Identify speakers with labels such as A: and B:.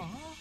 A: Oh.